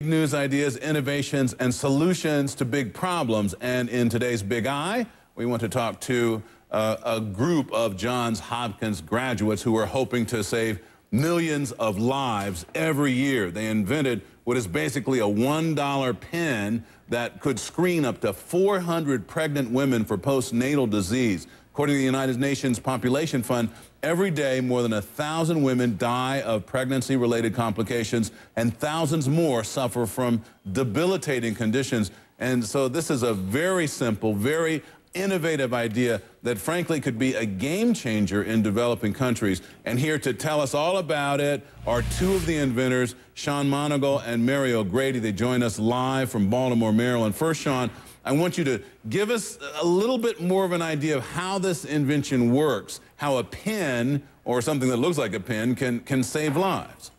news ideas, innovations, and solutions to big problems. And in today's Big I, we want to talk to uh, a group of Johns Hopkins graduates who are hoping to save millions of lives every year. They invented what is basically a $1 pen that could screen up to 400 pregnant women for postnatal disease. According to the United Nations Population Fund, every day more than a thousand women die of pregnancy-related complications and thousands more suffer from debilitating conditions. And so this is a very simple, very innovative idea that frankly could be a game changer in developing countries. And here to tell us all about it are two of the inventors, Sean Monagle and Mary O'Grady. They join us live from Baltimore, Maryland. First, Sean, I want you to give us a little bit more of an idea of how this invention works, how a pen or something that looks like a pen can, can save lives.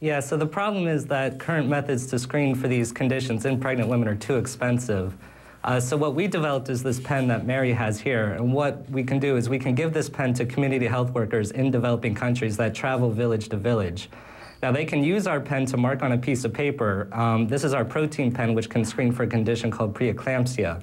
Yeah, so the problem is that current methods to screen for these conditions in pregnant women are too expensive. Uh, so what we developed is this pen that Mary has here. And what we can do is we can give this pen to community health workers in developing countries that travel village to village. Now they can use our pen to mark on a piece of paper. Um, this is our protein pen, which can screen for a condition called preeclampsia.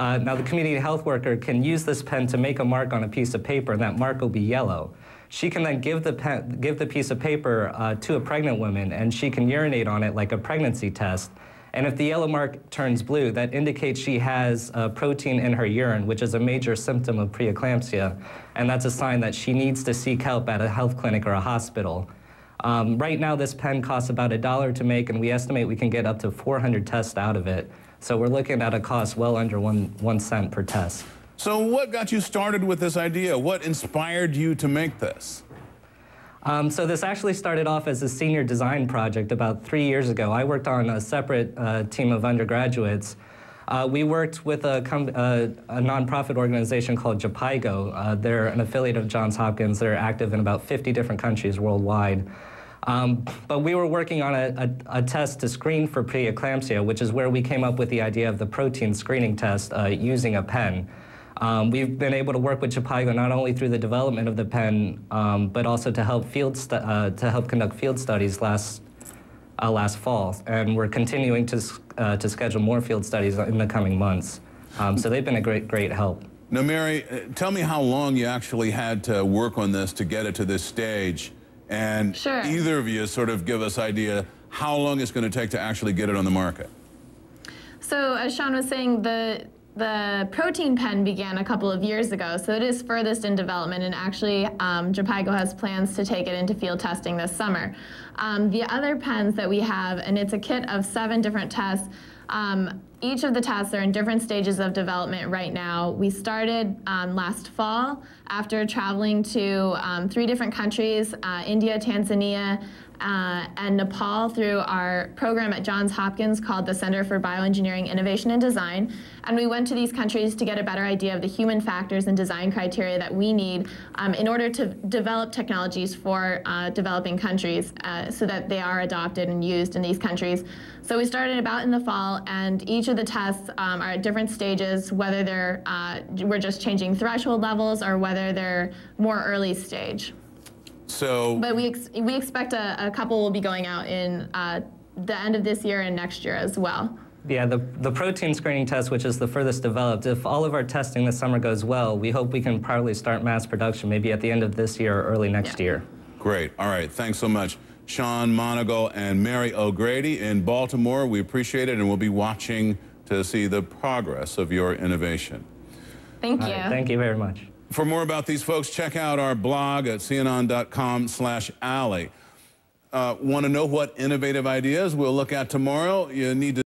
Uh, now the community health worker can use this pen to make a mark on a piece of paper, and that mark will be yellow. She can then give the, pen, give the piece of paper uh, to a pregnant woman, and she can urinate on it like a pregnancy test. And if the yellow mark turns blue, that indicates she has a protein in her urine, which is a major symptom of preeclampsia. And that's a sign that she needs to seek help at a health clinic or a hospital. Um, right now, this pen costs about a dollar to make, and we estimate we can get up to 400 tests out of it. So we're looking at a cost well under one, one cent per test. So what got you started with this idea? What inspired you to make this? Um, so this actually started off as a senior design project about three years ago. I worked on a separate uh, team of undergraduates. Uh, we worked with a, uh, a, nonprofit organization called Jhpiego. Uh, they're an affiliate of Johns Hopkins. They're active in about 50 different countries worldwide. Um, but we were working on a, a, a, test to screen for preeclampsia, which is where we came up with the idea of the protein screening test uh, using a pen. Um, we've been able to work with Jhpiego not only through the development of the pen, um, but also to help field uh, to help conduct field studies last uh, last fall, and we're continuing to uh, to schedule more field studies in the coming months. Um, so they've been a great great help. Now, Mary, uh, tell me how long you actually had to work on this to get it to this stage. And sure. either of you sort of give us idea how long it's going to take to actually get it on the market. So as Sean was saying, the the protein pen began a couple of years ago, so it is furthest in development, and actually um, Jhpiego has plans to take it into field testing this summer. Um, the other pens that we have, and it's a kit of seven different tests, um, each of the tests are in different stages of development right now. We started um, last fall after traveling to um, three different countries, uh, India, Tanzania, uh, and Nepal through our program at Johns Hopkins called the Center for Bioengineering Innovation and Design. And we went to these countries to get a better idea of the human factors and design criteria that we need um, in order to develop technologies for uh, developing countries uh, so that they are adopted and used in these countries. So we started about in the fall, and each of the tests um, are at different stages, whether they're uh, we're just changing threshold levels or whether they're more early stage. So, but we ex we expect a, a, couple will be going out in uh, the end of this year and next year as well. Yeah, the, the protein screening test, which is the furthest developed, if all of our testing this summer goes well, we hope we can probably start mass production maybe at the end of this year or early next yeah. year. Great. All right. Thanks so much. Sean Monagle and Mary O'Grady in Baltimore. We appreciate it, and we'll be watching to see the progress of your innovation. Thank you. Right, thank you very much. For more about these folks, check out our blog at cnn.com slash Ali. Uh, Want to know what innovative ideas we'll look at tomorrow? You need to